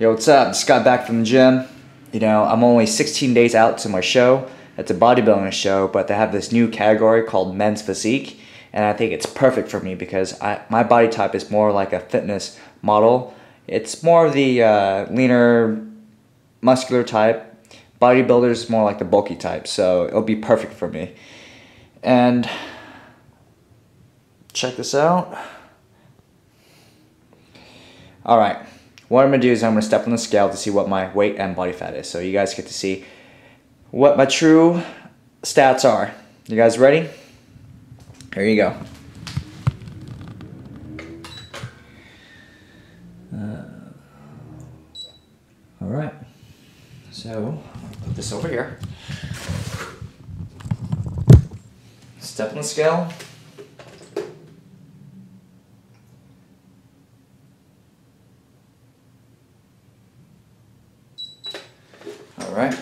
Yo, what's up? Just got back from the gym. You know, I'm only 16 days out to my show. It's a bodybuilding show, but they have this new category called men's physique, and I think it's perfect for me because I, my body type is more like a fitness model. It's more of the uh, leaner, muscular type. Bodybuilders is more like the bulky type, so it'll be perfect for me. And check this out. All right. What I'm gonna do is I'm gonna step on the scale to see what my weight and body fat is. So you guys get to see what my true stats are. You guys ready? Here you go. Uh, all right. So I'll put this over here. Step on the scale. Right.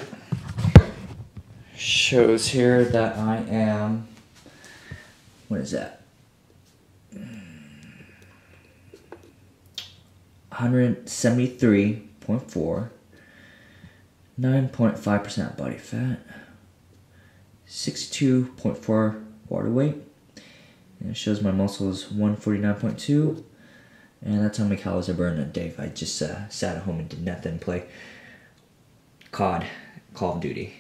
Shows here that I am, what is that? 173.4, 9.5% body fat, 62.4 water weight, and it shows my muscles 149.2, and that's how many calories I burned in a day if I just uh, sat at home and did nothing, play COD, Call of Duty.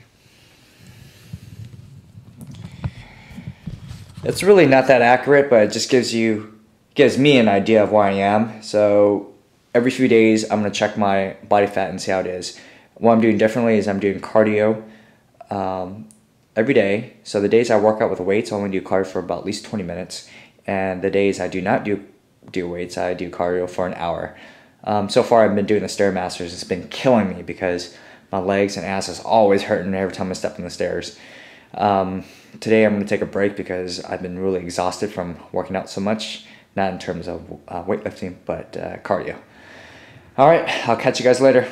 It's really not that accurate, but it just gives you, gives me an idea of where I am. So every few days, I'm gonna check my body fat and see how it is. What I'm doing differently is I'm doing cardio um, every day. So the days I work out with weights, I only do cardio for about at least 20 minutes. And the days I do not do do weights, I do cardio for an hour. Um, so far, I've been doing the Stairmasters. It's been killing me because my legs and ass is always hurting every time I step on the stairs. Um, today I'm going to take a break because I've been really exhausted from working out so much, not in terms of uh, weightlifting, but uh, cardio. All right, I'll catch you guys later.